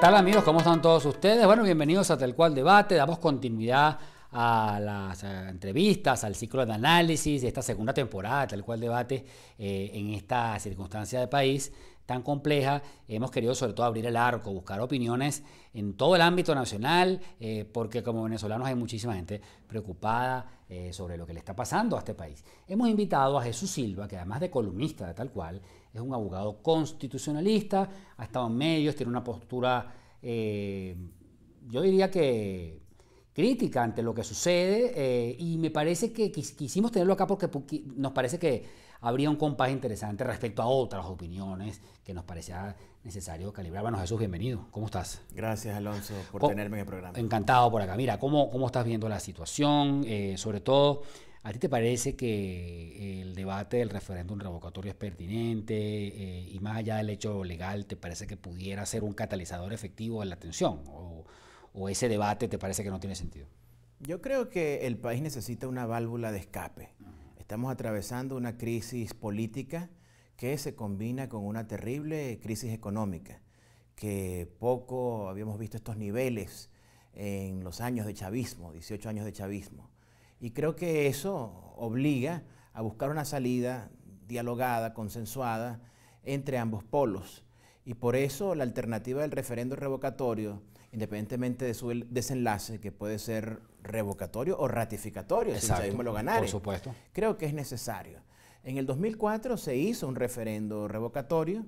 tal amigos? ¿Cómo están todos ustedes? Bueno, bienvenidos a Tal Cual Debate. Damos continuidad a las eh, entrevistas, al ciclo de análisis de esta segunda temporada Tal Cual Debate eh, en esta circunstancia de país tan compleja. Hemos querido sobre todo abrir el arco, buscar opiniones en todo el ámbito nacional, eh, porque como venezolanos hay muchísima gente preocupada sobre lo que le está pasando a este país. Hemos invitado a Jesús Silva, que además de columnista de tal cual, es un abogado constitucionalista, ha estado en medios, tiene una postura, eh, yo diría que crítica ante lo que sucede eh, y me parece que quisimos tenerlo acá porque nos parece que habría un compás interesante respecto a otras opiniones que nos parecía necesario calibrar. Bueno, Jesús, bienvenido. ¿Cómo estás? Gracias, Alonso, por tenerme en el programa. Encantado por acá. Mira, ¿cómo, cómo estás viendo la situación? Eh, sobre todo ¿A ti te parece que el debate del referéndum revocatorio es pertinente eh, y más allá del hecho legal, te parece que pudiera ser un catalizador efectivo de la atención? O, ese debate te parece que no tiene sentido? Yo creo que el país necesita una válvula de escape. Estamos atravesando una crisis política que se combina con una terrible crisis económica, que poco habíamos visto estos niveles en los años de chavismo, 18 años de chavismo. Y creo que eso obliga a buscar una salida dialogada, consensuada entre ambos polos. Y por eso la alternativa del referendo revocatorio, independientemente de su desenlace, que puede ser revocatorio o ratificatorio, si el chavismo lo ganara, por supuesto. creo que es necesario. En el 2004 se hizo un referendo revocatorio.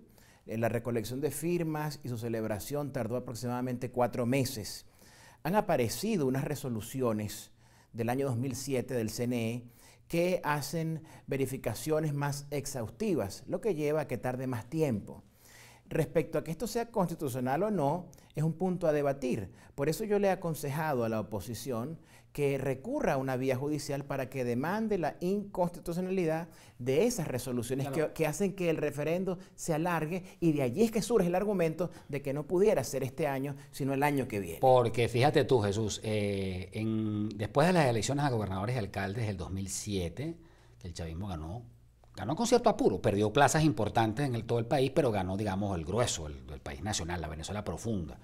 Eh, la recolección de firmas y su celebración tardó aproximadamente cuatro meses. Han aparecido unas resoluciones del año 2007 del CNE que hacen verificaciones más exhaustivas, lo que lleva a que tarde más tiempo. Respecto a que esto sea constitucional o no, es un punto a debatir. Por eso yo le he aconsejado a la oposición que recurra a una vía judicial para que demande la inconstitucionalidad de esas resoluciones que, hacen que el referendo se alargue y de allí es que surge el argumento de que no pudiera ser este año, sino el año que viene. Porque fíjate tú, Jesús, eh, después de las elecciones a gobernadores y alcaldes del 2007, que el chavismo ganó, ganó con cierto apuro, perdió plazas importantes en todo el país, pero ganó, digamos, el grueso, el, el país nacional, la Venezuela profunda.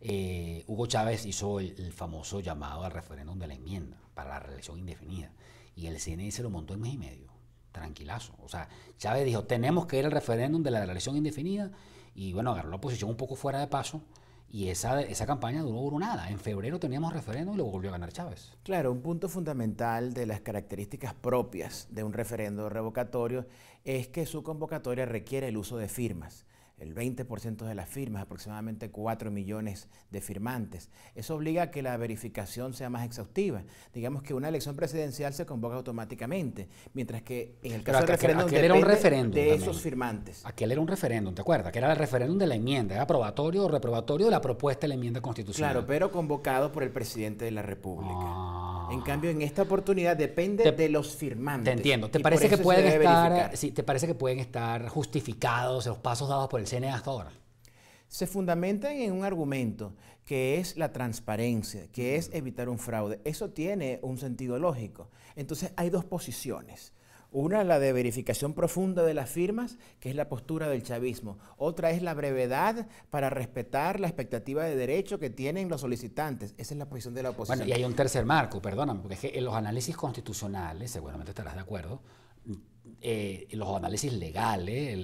Eh, Hugo Chávez hizo el, famoso llamado al referéndum de la enmienda para la reelección indefinida y el CNE se lo montó en mes y medio, tranquilazo. O sea, Chávez dijo, tenemos que ir al referéndum de la reelección indefinida y bueno, agarró la oposición un poco fuera de paso y esa, esa campaña duró, duró nada. En febrero teníamos referéndum y luego volvió a ganar Chávez. Claro, un punto fundamental de las características propias de un referendo revocatorio es que su convocatoria requiere el uso de firmas el 20% de las firmas, aproximadamente 4 millones de firmantes. Eso obliga a que la verificación sea más exhaustiva. Digamos que una elección presidencial se convoca automáticamente, mientras que en el caso del referéndum era un referéndum de esos firmantes. Aquel era un referéndum, ¿te acuerdas? Que era el referéndum de la enmienda, era aprobatorio o reprobatorio de la propuesta de la enmienda constitucional. Claro, pero convocado por el presidente de la República. Ah. En cambio, en esta oportunidad depende de los firmantes. Te entiendo. ¿Te parece que pueden estar, sí, te parece que pueden estar justificados los pasos dados por el hasta ahora? Se fundamentan en un argumento que es la transparencia, que es evitar un fraude. Eso tiene un sentido lógico. Entonces hay dos posiciones. Una, la de verificación profunda de las firmas, que es la postura del chavismo. Otra es la brevedad para respetar la expectativa de derecho que tienen los solicitantes. Esa es la posición de la oposición. Bueno, y hay un tercer marco, perdóname, porque es que en los análisis constitucionales, seguramente estarás de acuerdo, eh, los análisis legales,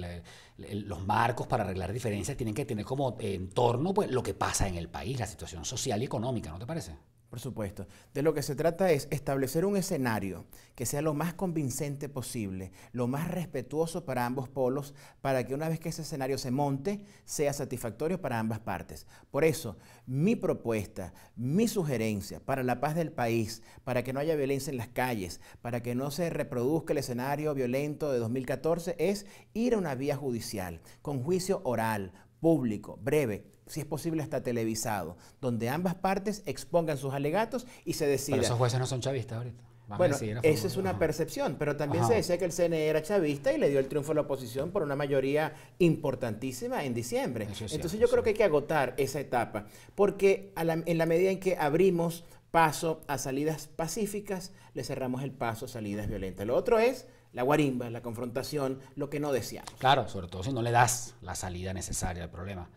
los marcos para arreglar diferencias tienen que tener como entorno pues, lo que pasa en el país, la situación social y económica, ¿no te parece? Por supuesto. De lo que se trata es establecer un escenario que sea lo más convincente posible, lo más respetuoso para ambos polos, para que una vez que ese escenario se monte, sea satisfactorio para ambas partes. Por eso, mi propuesta, mi sugerencia para la paz del país, para que no haya violencia en las calles, para que no se reproduzca el escenario violento de 2014, es ir a una vía judicial, con juicio oral, público, breve, si es posible hasta televisado, donde ambas partes expongan sus alegatos y se decida. Pero esos jueces no son chavistas ahorita. bueno, esa es una percepción, pero también se decía que el CNE era chavista y le dio el triunfo a la oposición por una mayoría importantísima en diciembre. Entonces yo creo que hay que agotar esa etapa, porque en la medida en que abrimos paso a salidas pacíficas, le cerramos el paso a salidas violentas. Lo otro es la guarimba, la confrontación, lo que no deseamos. Claro, sobre todo si no le das la salida necesaria al problema.